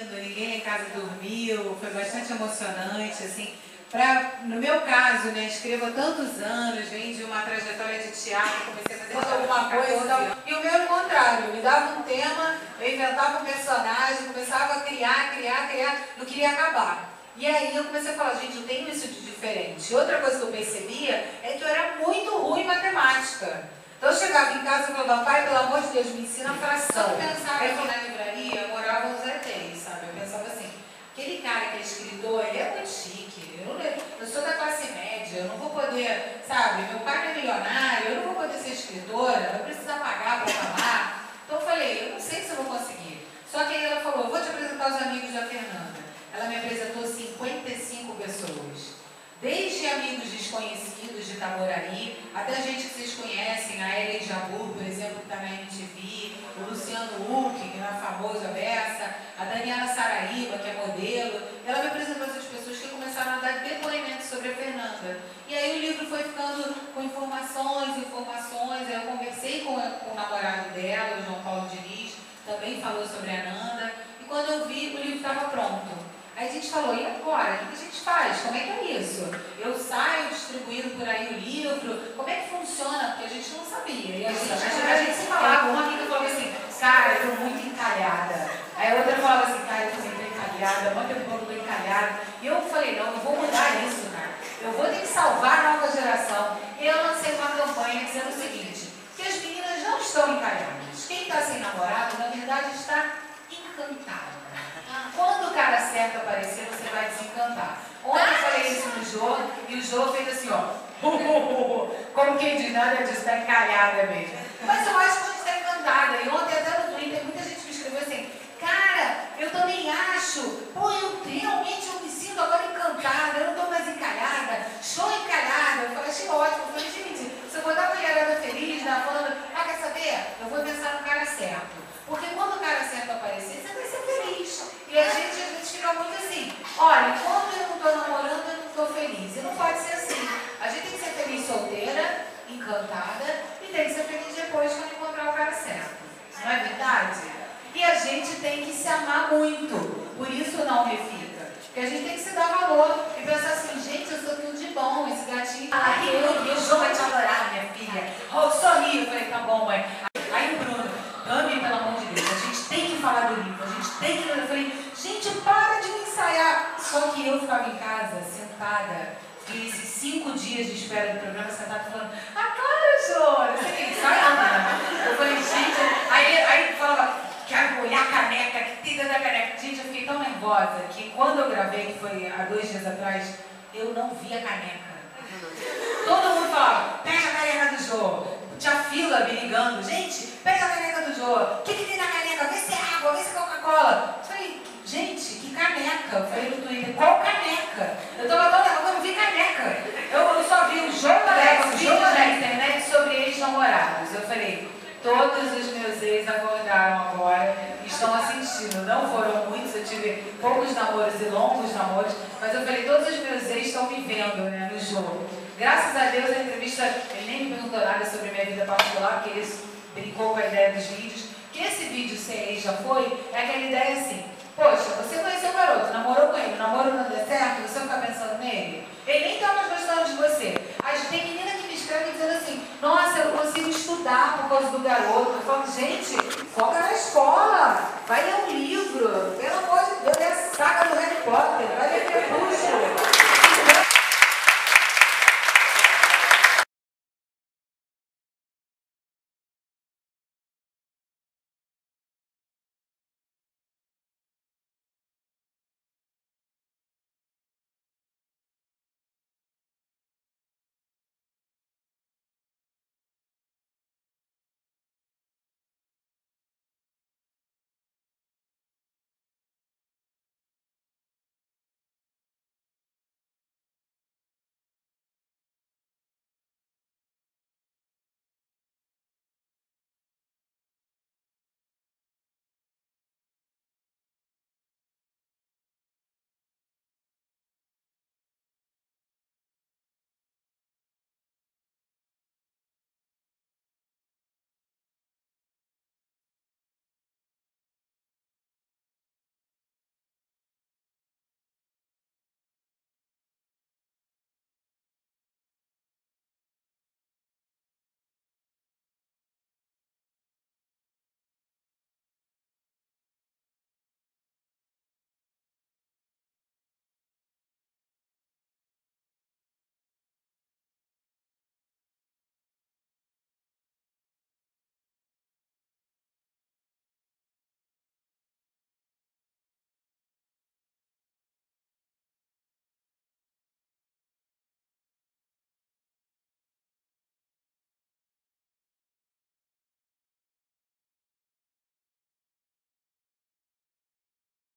Ninguém em casa dormiu, foi bastante emocionante, assim. Pra, no meu caso, né, escrevo há tantos anos, vem de uma trajetória de teatro, comecei a fazer alguma coisa. Então, e o meu é o contrário, me dava um tema, eu inventava um personagem, começava a criar, criar, criar, não queria acabar. E aí eu comecei a falar, gente, eu tenho isso de diferente. Outra coisa que eu percebia é que eu era muito ruim em matemática. Então eu chegava em casa e falava, pai, pelo amor de Deus, me ensina a fração. Eu pensava que na livraria moravam os ETs, sabe? Eu pensava assim, aquele cara escritor, ele é muito chique. Eu, eu sou da classe média, eu não vou poder, sabe? Meu pai é milionário, eu não vou poder ser escritora, eu preciso pagar para falar. Então eu falei, eu não sei se eu vou conseguir. Só que aí ela falou, vou te apresentar os amigos da Fernanda. Ela me apresentou 55 pessoas. Desde amigos desconhecidos de Itaboraí, até gente que vocês conhecem, a Ellen Jabur, por exemplo, que está na MTV, o Luciano Huck, que é famoso, a Bessa, a Daniela Saraíba, que é modelo. Ela me apresentou essas pessoas que começaram a dar depoimentos sobre a Fernanda. E aí o livro foi ficando com informações, informações. Aí eu conversei com, com o namorado dela, o João Paulo Diniz, também falou sobre a Nanda. E quando eu vi, o livro estava pronto. Aí a gente falou, e agora? O que a gente faz? Como é que é isso? Eu saio distribuindo por aí o livro? Como é que funciona? Porque a gente não sabia. E a gente, a gente, a gente se falava, uma amiga falou assim, cara, eu estou muito encalhada. Aí a outra falava assim, cara, eu estou sempre encalhada, manda eu E eu falei, não, eu vou mudar isso, cara. Eu vou ter que salvar a nova geração. Eu lancei uma campanha dizendo o seguinte, que as meninas não estão encalhadas. Quem está sem namorado, na verdade, está encantado. Quando o cara certo aparecer, você vai desencantar. Ontem eu falei isso no Jô, e o Jô fez assim, ó. Como quem diz, nada disso, está encalhada mesmo. Mas eu acho que a gente está encantada. E ontem até no Twitter, muita gente me escreveu assim, cara, eu também acho, pô, eu realmente eu me sinto agora encantada, eu não estou mais encalhada, estou encalhada. Eu falei, achei ótimo. Eu falei, gente, se eu vou dar uma mulherada feliz, né, falando, ah, quer saber? Eu vou pensar no cara certo. Porque quando o cara certo aparecer, você vai ser feliz. E a gente, a gente fica muito assim, olha, quando eu não estou namorando, eu não estou feliz. E não pode ser assim. A gente tem que ser feliz solteira, encantada, e tem que ser feliz depois quando encontrar o cara certo. Não é verdade? E a gente tem que se amar muito. Por isso não refica. Porque a gente tem que se dar valor e pensar assim, gente, eu sou tudo de bom, esse gatinho. Ah, eu, eu, João vai te adorar, minha filha. Oh, sorri. Eu falei, tá bom, mãe. Aí o Bruno, ame pelo amor de Deus, a gente tem que falar do livro, a gente tem que. Eu falei, gente, para de me ensaiar. Só que eu ficava em casa, sentada, e esses cinco dias de espera do programa, sentada falando, ah, claro, Jô, você tem que ensaiar, né? Eu falei, gente, aí, aí falava, quero olhar a caneca, que tem dentro da caneca. Gente, eu fiquei tão nervosa que quando eu gravei, que foi há dois dias atrás, eu não vi a caneca. Todo mundo falava, pega a caneca do Jô. Tinha fila me ligando, gente, pega a caneca do Jô. O que, que tem na caneca? Vê se é água, vê se é Coca-Cola. Eu falei, gente, que caneca? Eu falei no Twitter, qual caneca? Eu tava nervosa, eu não vi caneca. Eu, eu só vi o jogo Alex, vídeos na internet sobre ex-namorados. Eu falei, todos os meus ex acordaram agora estão assistindo. Não foram muitos, eu tive poucos namoros e longos namoros, mas eu falei, todos os meus ex estão me vendo né, no jogo. Graças a Deus a entrevista, ele nem me perguntou nada sobre minha vida particular, porque ele brincou com a ideia dos vídeos. Que esse vídeo, se ex já foi, é aquela ideia assim, poxa, você conheceu o garoto, namorou com ele, o namoro não deu certo, você fica pensando nele, ele nem está mais gostando de você. Aí tem menina que me escreve dizendo assim, nossa, eu consigo estudar por causa do garoto. Eu falo, gente, foca na escola, Vai ler um livro.